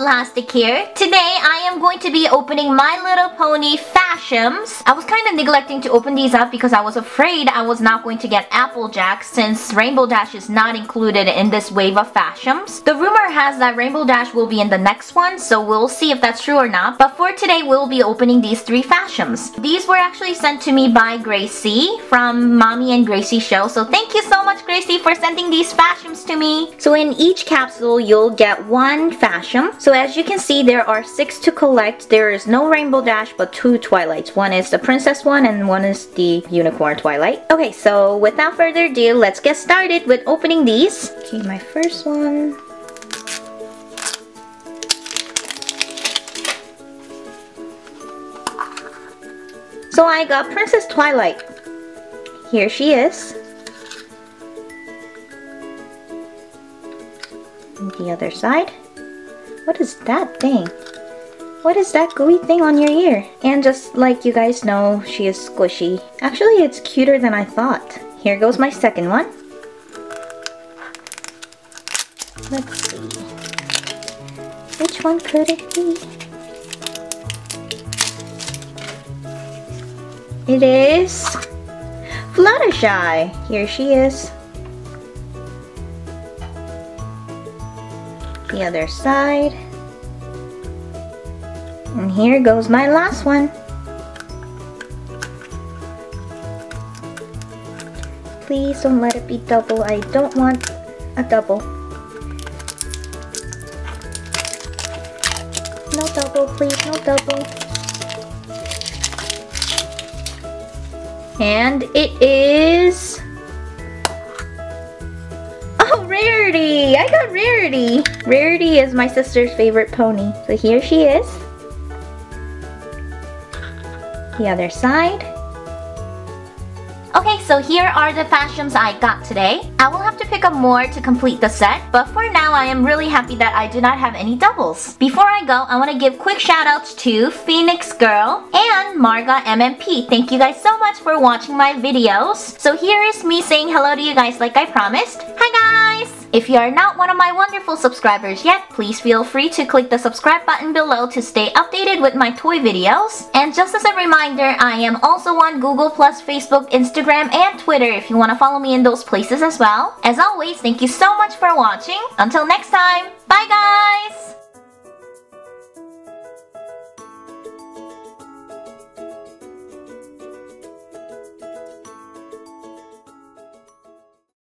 Lastic here. Today I am going to be opening My Little Pony Fashems. I was kind of neglecting to open these up because I was afraid I was not going to get Applejack since Rainbow Dash is not included in this wave of Fashems. The rumor has that Rainbow Dash will be in the next one so we'll see if that's true or not. But for today we'll be opening these three Fashems. These were actually sent to me by Gracie from Mommy and Gracie show so thank you so much Gracie for sending these Fashems to me. So in each capsule you'll get one fashem. So as you can see, there are six to collect. There is no Rainbow Dash, but two Twilights. One is the Princess one, and one is the Unicorn Twilight. Okay, so without further ado, let's get started with opening these. Okay, my first one. So I got Princess Twilight. Here she is. the other side. What is that thing? What is that gooey thing on your ear? And just like you guys know, she is squishy. Actually, it's cuter than I thought. Here goes my second one. Let's see. Which one could it be? It is Fluttershy. Here she is. The other side. And here goes my last one. Please don't let it be double. I don't want a double. No double, please, no double. And it is Rarity! I got Rarity! Rarity is my sister's favorite pony. So here she is. The other side. Okay, so here are the fashems I got today. I will have to pick up more to complete the set, but for now I am really happy that I do not have any doubles. Before I go, I want to give quick shoutouts to Phoenix Girl and Marga MMP. Thank you guys so much for watching my videos. So here is me saying hello to you guys like I promised. If you are not one of my wonderful subscribers yet, please feel free to click the subscribe button below to stay updated with my toy videos. And just as a reminder, I am also on Google+, Facebook, Instagram, and Twitter if you want to follow me in those places as well. As always, thank you so much for watching. Until next time, bye guys!